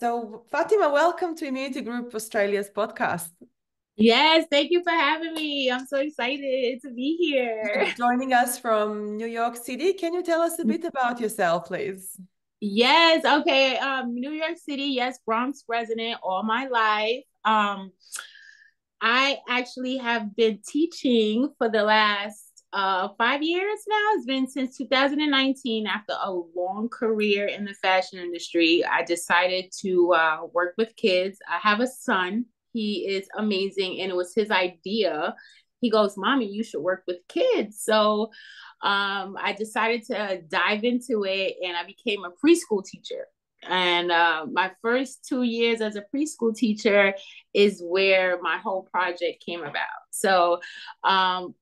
So, Fatima, welcome to Immunity Group Australia's podcast. Yes, thank you for having me. I'm so excited to be here. Joining us from New York City. Can you tell us a bit about yourself, please? Yes, okay. Um, New York City, yes, Bronx resident all my life. Um, I actually have been teaching for the last uh, five years now. It's been since 2019. After a long career in the fashion industry, I decided to uh, work with kids. I have a son. He is amazing, and it was his idea. He goes, "Mommy, you should work with kids." So um, I decided to dive into it, and I became a preschool teacher. And uh, my first two years as a preschool teacher is where my whole project came about. So um,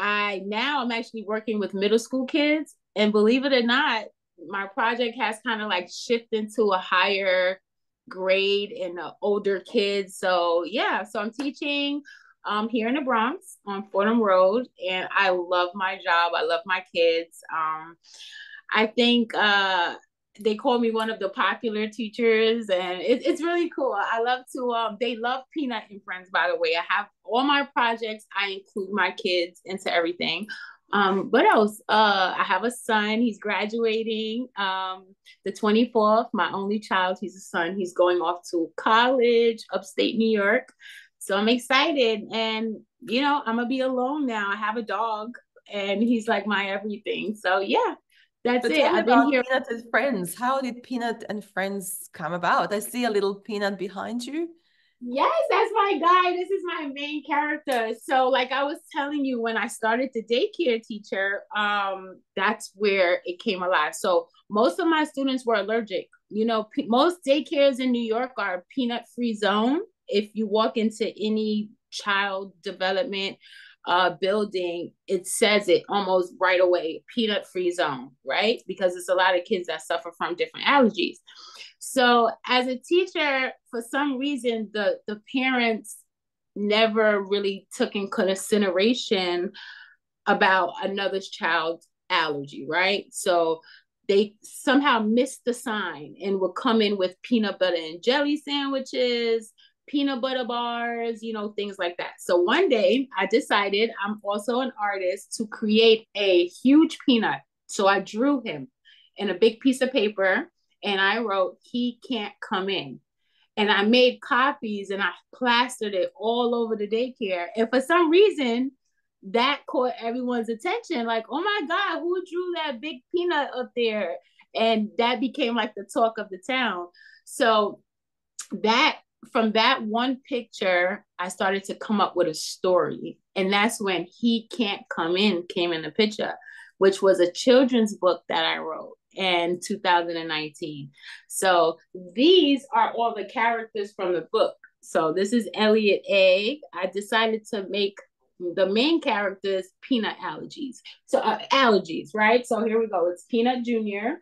I now I'm actually working with middle school kids, and believe it or not, my project has kind of like shifted to a higher grade and older kids. So yeah, so I'm teaching um here in the Bronx on Fordham Road, and I love my job. I love my kids. Um, I think uh they call me one of the popular teachers and it, it's really cool. I love to um they love peanut and friends by the way. I have all my projects i include my kids into everything. Um what else? Uh i have a son. He's graduating um the 24th my only child he's a son. He's going off to college upstate new york. So i'm excited and you know i'm gonna be alone now. I have a dog and he's like my everything. So yeah that's but it. I've been here. Peanut and Friends. How did Peanut and Friends come about? I see a little peanut behind you. Yes, that's my guy. This is my main character. So, like I was telling you, when I started the daycare teacher, um, that's where it came alive. So, most of my students were allergic. You know, most daycares in New York are peanut free zone. If you walk into any child development uh, building, it says it almost right away peanut free zone, right? Because it's a lot of kids that suffer from different allergies. So, as a teacher, for some reason, the, the parents never really took in consideration about another child's allergy, right? So, they somehow missed the sign and would come in with peanut butter and jelly sandwiches peanut butter bars, you know, things like that. So one day I decided I'm also an artist to create a huge peanut. So I drew him in a big piece of paper and I wrote, He can't come in. And I made copies and I plastered it all over the daycare. And for some reason, that caught everyone's attention. Like, oh my God, who drew that big peanut up there? And that became like the talk of the town. So that from that one picture, I started to come up with a story. And that's when He Can't Come In came in the picture, which was a children's book that I wrote in 2019. So these are all the characters from the book. So this is Elliot Egg. I decided to make the main characters peanut allergies. So uh, allergies, right? So here we go. It's Peanut Jr.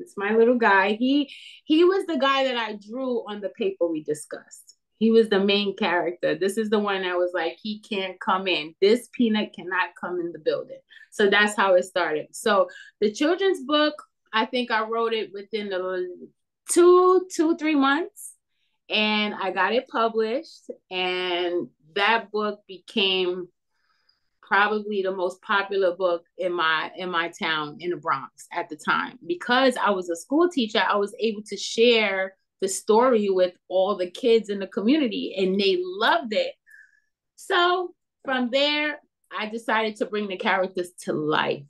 It's my little guy. He he was the guy that I drew on the paper we discussed. He was the main character. This is the one I was like, he can't come in. This peanut cannot come in the building. So that's how it started. So the children's book, I think I wrote it within the two, two, three months. And I got it published. And that book became probably the most popular book in my in my town in the Bronx at the time. Because I was a school teacher I was able to share the story with all the kids in the community and they loved it. So from there I decided to bring the characters to life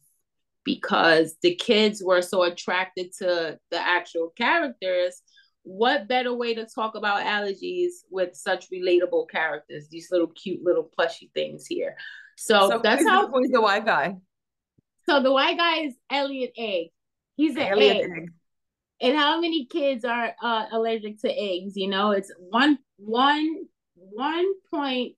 because the kids were so attracted to the actual characters. What better way to talk about allergies with such relatable characters these little cute little plushy things here so, so that's how. Who's the white guy? So the white guy is Elliot Egg. He's an Elliot egg. egg. And how many kids are uh, allergic to eggs? You know, it's one one one point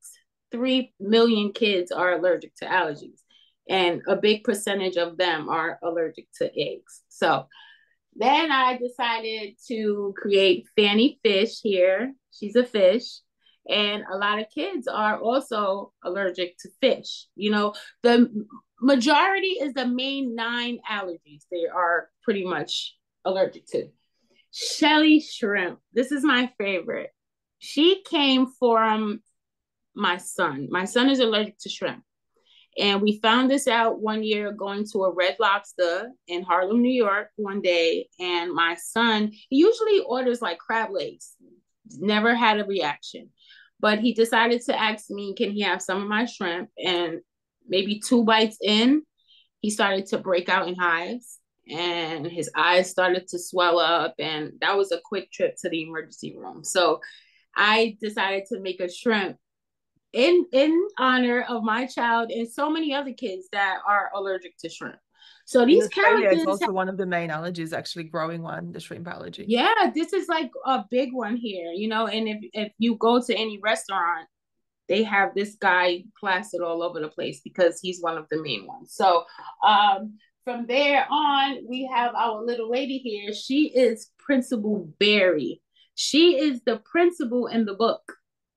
three million kids are allergic to allergies, and a big percentage of them are allergic to eggs. So then I decided to create Fanny Fish here. She's a fish and a lot of kids are also allergic to fish you know the majority is the main nine allergies they are pretty much allergic to Shelly Shrimp. This is my favorite. She came from my son. My son is allergic to shrimp. And we found this out one year going to a Red Lobster in Harlem, New York, one day. And my son, usually orders like crab legs, never had a reaction. But he decided to ask me, can he have some of my shrimp? And maybe two bites in, he started to break out in hives and his eyes started to swell up. And that was a quick trip to the emergency room. So I decided to make a shrimp in in honor of my child and so many other kids that are allergic to shrimp. So these characters it's also have, one of the main allergies, actually growing one, the shrimp allergy. Yeah, this is like a big one here, you know. And if if you go to any restaurant, they have this guy plastered all over the place because he's one of the main ones. So um from there on, we have our little lady here. She is Principal Berry. She is the principal in the book.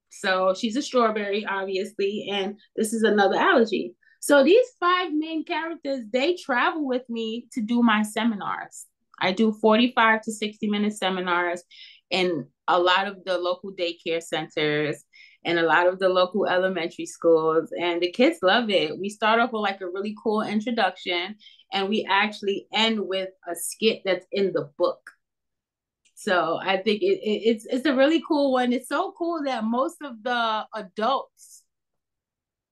So she's a strawberry, obviously, and this is another allergy. So these five main characters, they travel with me to do my seminars. I do 45 to 60 minute seminars in a lot of the local daycare centers and a lot of the local elementary schools and the kids love it. We start off with like a really cool introduction and we actually end with a skit that's in the book. So I think it, it, it's it's a really cool one. It's so cool that most of the adults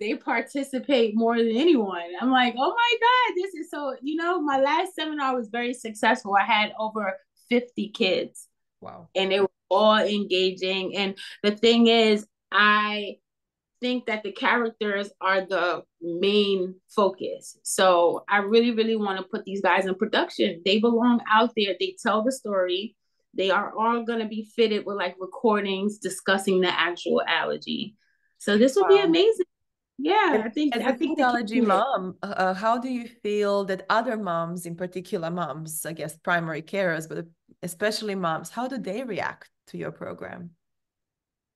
they participate more than anyone. I'm like, oh my god, this is so. You know, my last seminar was very successful. I had over 50 kids. Wow. And they were all engaging. And the thing is, I think that the characters are the main focus. So I really, really want to put these guys in production. They belong out there. They tell the story. They are all going to be fitted with like recordings discussing the actual allergy. So this will wow. be amazing. Yeah, I think as I think allergy mom, uh, how do you feel that other moms, in particular moms, I guess primary carers, but especially moms, how do they react to your program?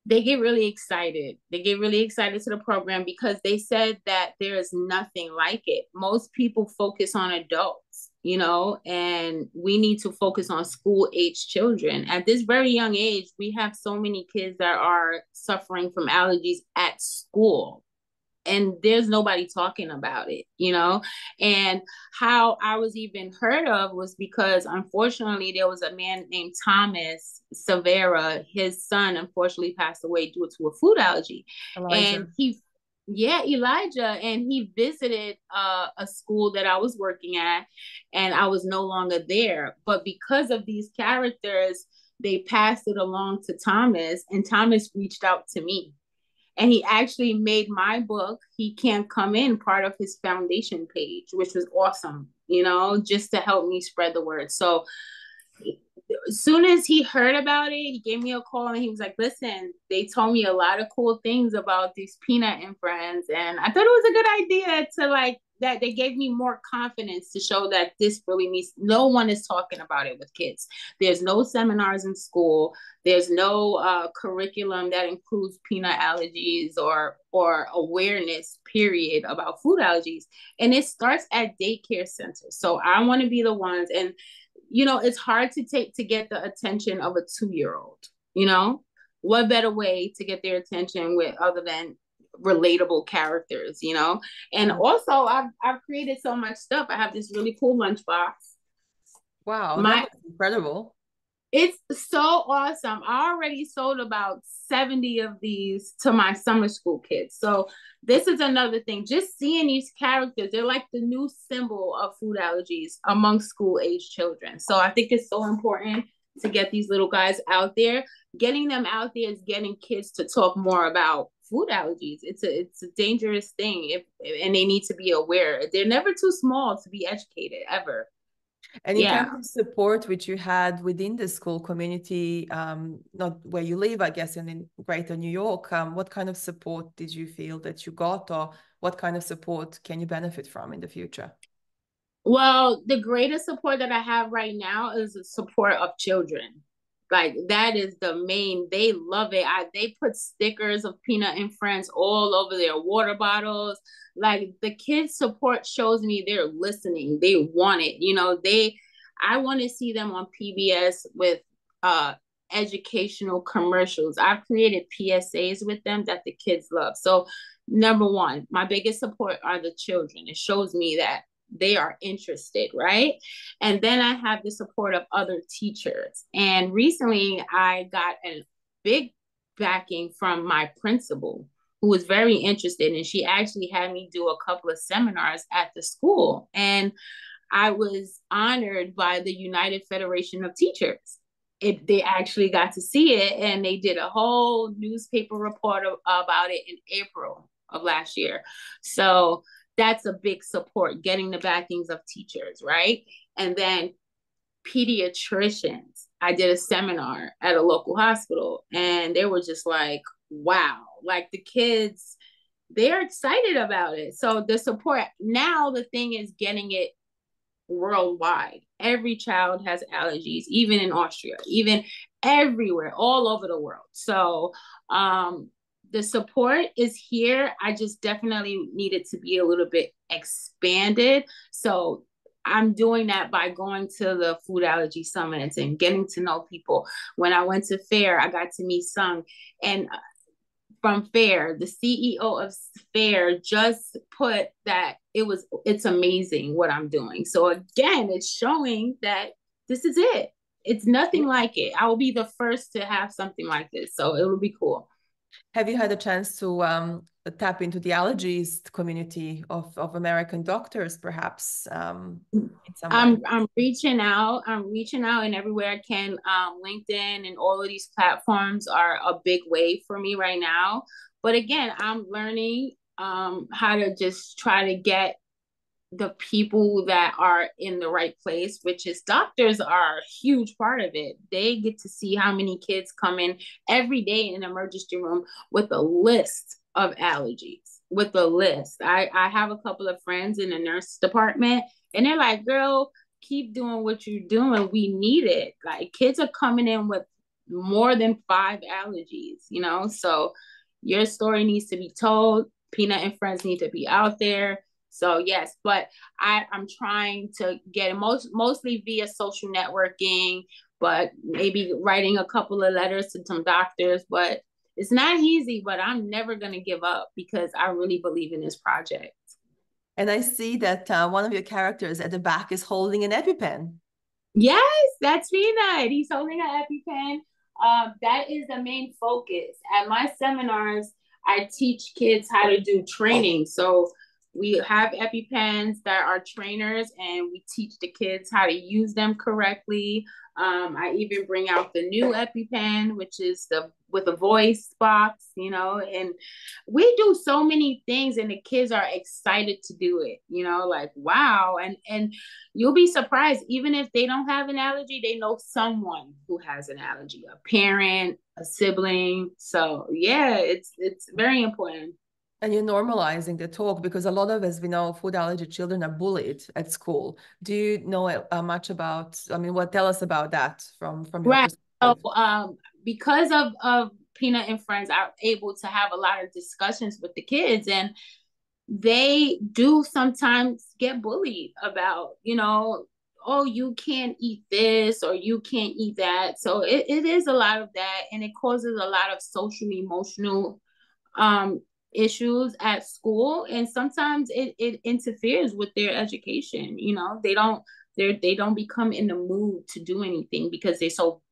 they get really excited. They get really excited to the program because they said that there is nothing like it. Most people focus on adults, you know, and we need to focus on school age children. At this very young age, we have so many kids that are suffering from allergies at school and there's nobody talking about it, you know? And how I was even heard of was because unfortunately there was a man named Thomas Silvera. His son unfortunately passed away due to a food allergy. Elijah. And he yeah, Elijah, and he visited uh, a school that I was working at, and I was no longer there. But because of these characters, they passed it along to Thomas, and Thomas reached out to me and he actually made my book he can't come in part of his foundation page which was awesome you know just to help me spread the word. So as soon as he heard about it he gave me a call and he was like listen they told me a lot of cool things about these peanut and friends and i thought it was a good idea to like that they gave me more confidence to show that this really needs no one is talking about it with kids. There's no seminars in school. There's no uh, curriculum that includes peanut allergies or or awareness period about food allergies. And it starts at daycare centers. So i want to be the ones and you know it's hard to take to get the attention of a two year old you know? What better way to get their attention with other than relatable characters, you know. And mm. also, I've I've created so much stuff. I have this really cool lunchbox. Wow, my incredible. It's so awesome. I already sold about 70 of these to my summer school kids. So this is another thing. Just seeing these characters, they're like the new symbol of food allergies among school age children. So I think it's so important to get these little guys out there. Getting them out there is getting kids to talk more about food allergies. It's a it's a dangerous thing if and they need to be aware. They're never too small to be educated ever. And in yeah. terms of support which you had within the school community, um, not where you live, I guess, in, in Greater New York, um, what kind of support did you feel that you got, or what kind of support can you benefit from in the future? Well, the greatest support that I have right now is the support of children. Like that is the main. They love it. I they put stickers of Peanut and Friends all over their water bottles. Like the kids support shows me they're listening. They want it. You know, they I want to see them on PBS with uh, educational commercials. I've created PSAs with them that the kids love. So, number one, my biggest support are the children. It shows me that they are interested, right? And then I have the support of other teachers. And recently I got a big backing from my principal who was very interested and she actually had me do a couple of seminars at the school and I was honored by the United Federation of Teachers. It, they actually got to see it and they did a whole newspaper report about it in April of last year. So that's a big support, getting the backings of teachers, right? And then pediatricians. I did a seminar at a local hospital and they were just like, wow, like the kids, they're excited about it. So the support now, the thing is getting it worldwide. Every child has allergies, even in Australia, even everywhere, all over the world. So um, the support is here. I just definitely needed to be a little bit expanded. So I'm doing that by going to the food allergy summits and getting to know people. When I went to FARE, I got to meet Sung and uh, from FARE, the CEO of FARE just put that it was it's amazing what I'm doing. So again, it's showing that this is it. It's nothing like it. I will be the first to have something like this. So it will be cool. Have you had a chance to um, tap into the allergies community of, of American doctors, perhaps? Um, I'm, I'm reaching out. I'm reaching out and everywhere I can. Um, LinkedIn and all of these platforms are a big way for me right now. But again, I'm learning um, how to just try to get the people that are in the right place, which is doctors are a huge part of it. They get to see how many kids come in every day in an emergency room with a list of allergies, with a list. I, I have a couple of friends in the nurse department and they're like, girl, keep doing what you're doing. We need it. Like kids are coming in with more than five allergies, you know? So your story needs to be told. Peanut and friends need to be out there so yes, but I, I'm trying to get it most mostly via social networking, but maybe writing a couple of letters to some doctors. But it's not easy, but I'm never gonna give up because I really believe in this project. And I see that uh, one of your characters at the back is holding an EpiPen. Yes, that's Peanut. He's holding an EpiPen. Um, that is the main focus. At my seminars, I teach kids how to do training. So we have EpiPens that are trainers and we teach the kids how to use them correctly. Um, I even bring out the new EpiPen, which is the with a voice box, you know, and we do so many things and the kids are excited to do it, you know, like wow. And and you'll be surprised, even if they don't have an allergy, they know someone who has an allergy, a parent, a sibling. So yeah, it's it's very important. And you're normalizing the talk because a lot of, as we know, food allergy children are bullied at school. Do you know uh, much about? I mean, what tell us about that from from your right. So, um, because of of Peanut and Friends, I'm able to have a lot of discussions with the kids, and they do sometimes get bullied about, you know, oh, you can't eat this or you can't eat that. So it, it is a lot of that, and it causes a lot of social emotional um issues at school and sometimes it, it interferes with their education you know? They don't they they don't become in the mood to do anything because they're so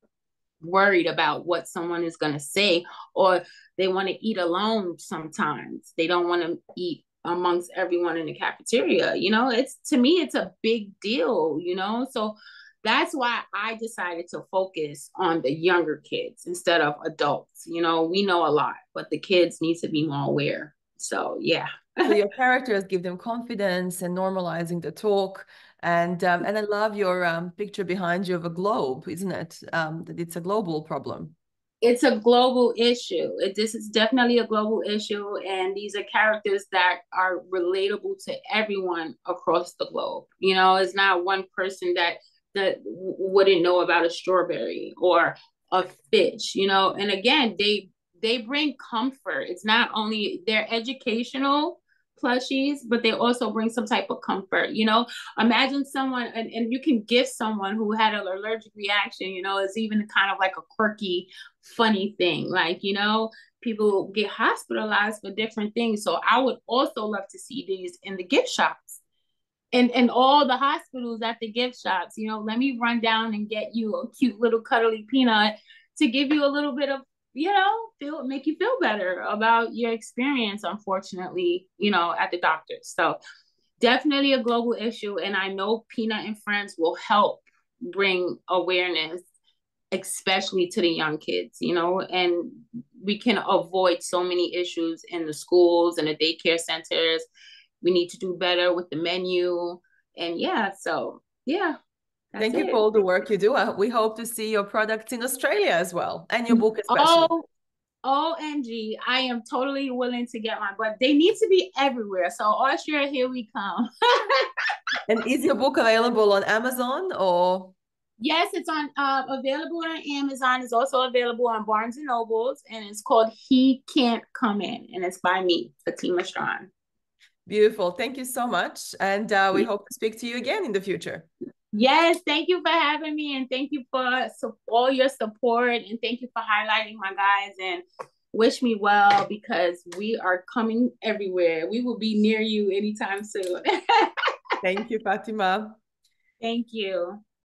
worried about what someone is going to say or they want to eat alone sometimes. They don't want to eat amongst everyone in the cafeteria you know? It's to me it's a big deal you know? So that's why I decided to focus on the younger kids instead of adults. You know, we know a lot, but the kids need to be more aware. So, yeah. so your characters give them confidence and normalizing the talk. And um, and I love your um, picture behind you of a globe, isn't it? Um, that it's a global problem. It's a global issue. It, this is definitely a global issue, and these are characters that are relatable to everyone across the globe. You know, it's not one person that that wouldn't know about a strawberry or a fish, you know. And again, they they bring comfort. It's not only they're educational plushies, but they also bring some type of comfort. You know, imagine someone, and, and you can gift someone who had an allergic reaction, you know, it's even kind of like a quirky, funny thing. Like, you know, people get hospitalized for different things. So I would also love to see these in the gift shops. And, and all the hospitals at the gift shops, you know, let me run down and get you a cute little cuddly peanut to give you a little bit of you know, feel make you feel better about your experience, unfortunately, you know, at the doctor's. So definitely a global issue. And I know Peanut and Friends will help bring awareness, especially to the young kids, you know, and we can avoid so many issues in the schools and the daycare centers. We need to do better with the menu. And yeah, so yeah, Thank it. you for all the work you do. We hope to see your products in Australia as well and your book especially. Oh, OMG, I am totally willing to get my but they need to be everywhere. So Australia, here we come. and is your book available on Amazon or? Yes, it's on uh, available on Amazon. It's also available on Barnes and Nobles, and it's called He Can't Come In, and it's by me, Fatima Straughn. Beautiful. Thank you so much, and uh, we hope to speak to you again in the future. Yes, thank you for having me and thank you for all your support and thank you for highlighting my guys and wish me well because we are coming everywhere. We will be near you anytime soon. thank you, Fatima. Thank you.